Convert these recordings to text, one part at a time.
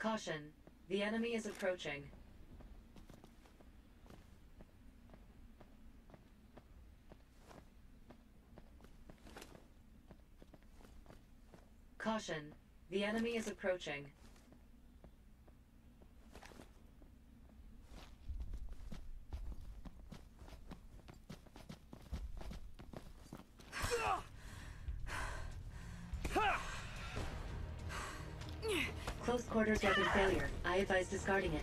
Caution. The enemy is approaching. Caution. The enemy is approaching. Close quarters weapon failure. I advise discarding it.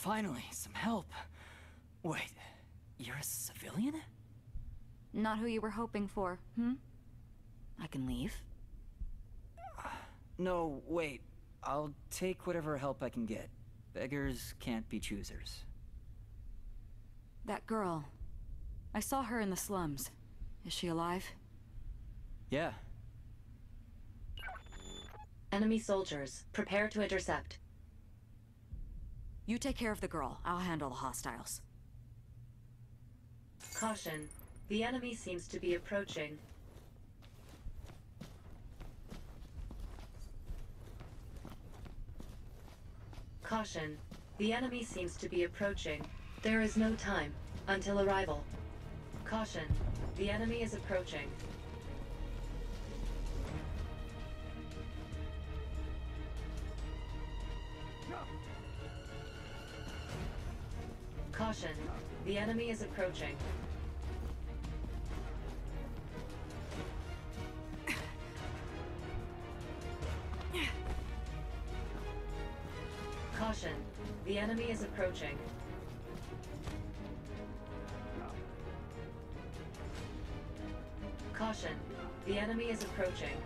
Finally, some help. Wait, you're a civilian? Not who you were hoping for, hmm? I can leave. No, wait. I'll take whatever help I can get. Beggars can't be choosers. That girl. I saw her in the slums. Is she alive? Yeah, Enemy soldiers, prepare to intercept. You take care of the girl. I'll handle the hostiles. Caution. The enemy seems to be approaching. Caution. The enemy seems to be approaching. There is no time until arrival. Caution. The enemy is approaching. Caution. The enemy is approaching. Caution. The enemy is approaching. Caution. The enemy is approaching.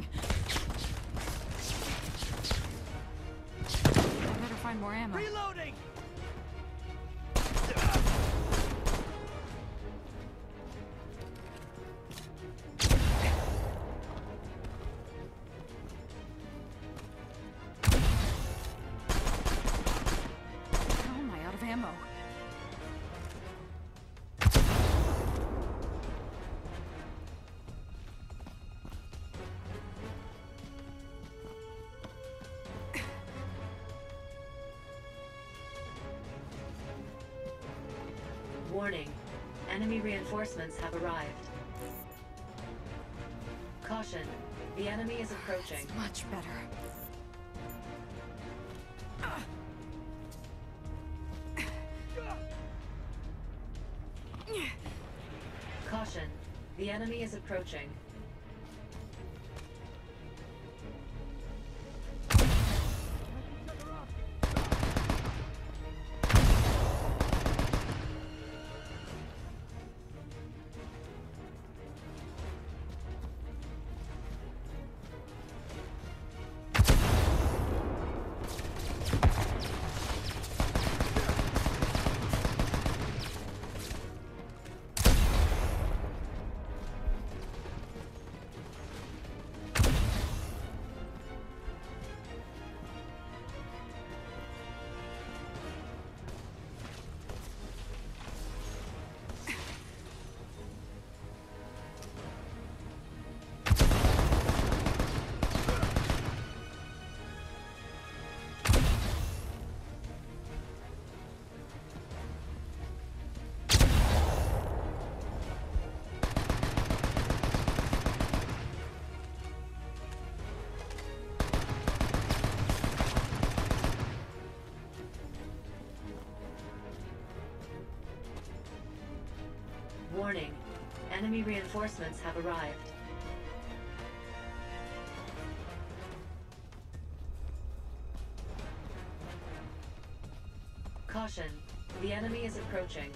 The Warning. Enemy reinforcements have arrived. Caution. The enemy is approaching. Much better. Caution. The enemy is approaching. Warning. Enemy reinforcements have arrived. Caution. The enemy is approaching.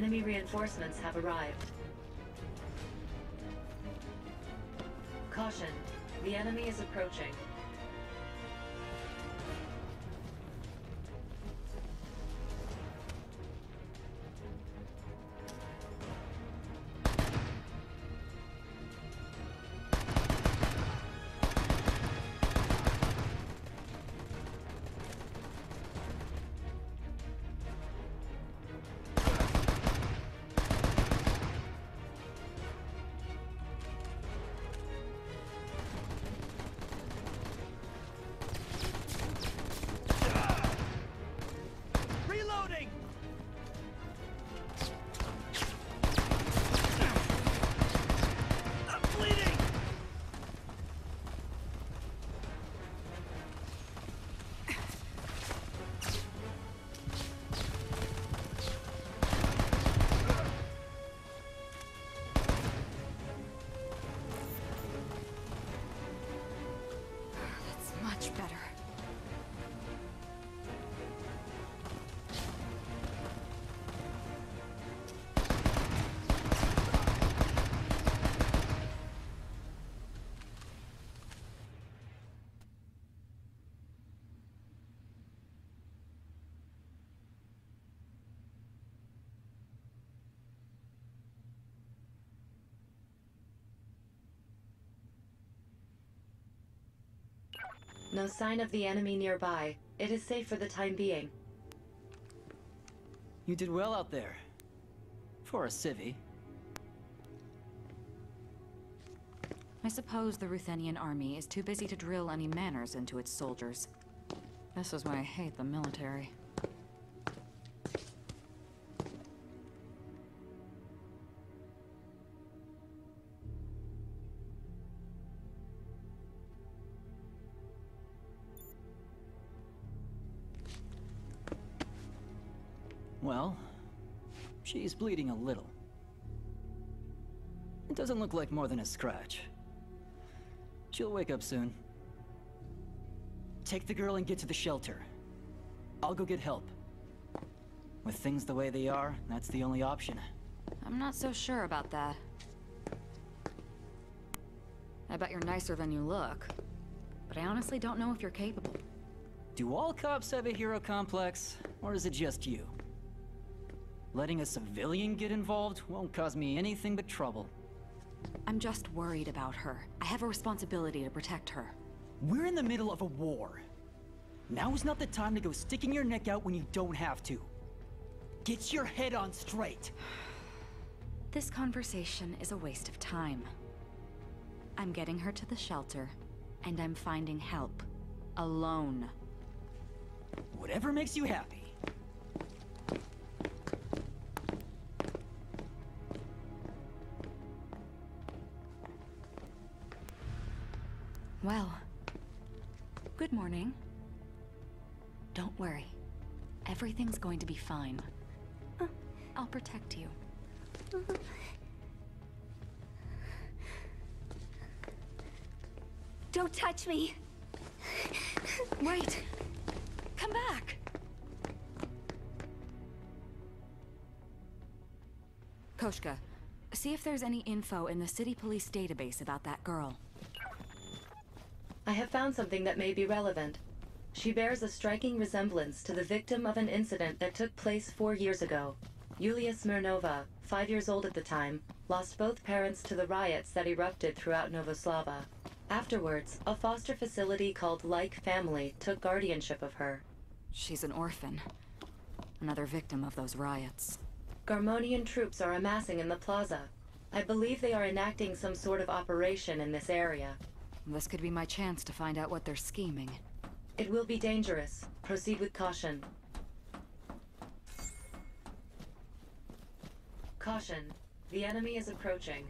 Enemy reinforcements have arrived. Caution. The enemy is approaching. No sign of the enemy nearby. It is safe for the time being. You did well out there. For a civvy. I suppose the Ruthenian army is too busy to drill any manners into its soldiers. This is why I hate the military. Well, she's bleeding a little. It doesn't look like more than a scratch. She'll wake up soon. Take the girl and get to the shelter. I'll go get help. With things the way they are, that's the only option. I'm not so sure about that. I bet you're nicer than you look. But I honestly don't know if you're capable. Do all cops have a hero complex, or is it just you? Letting a civilian get involved won't cause me anything but trouble. I'm just worried about her. I have a responsibility to protect her. We're in the middle of a war. Now is not the time to go sticking your neck out when you don't have to. Get your head on straight. This conversation is a waste of time. I'm getting her to the shelter, and I'm finding help. Alone. Whatever makes you happy. Everything's going to be fine. Uh. I'll protect you. Uh-huh. Don't touch me! Wait! Come back! Koshka, see if there's any info in the city police database about that girl. I have found something that may be relevant. She bears a striking resemblance to the victim of an incident that took place four years ago. Yulia Smirnova, five years old at the time, lost both parents to the riots that erupted throughout Novo Slava. Afterwards, a foster facility called Like Family took guardianship of her. She's an orphan. Another victim of those riots. Garmoniyan troops are amassing in the plaza. I believe they are enacting some sort of operation in this area. This could be my chance to find out what they're scheming. It will be dangerous. Proceed with caution. Caution. The enemy is approaching.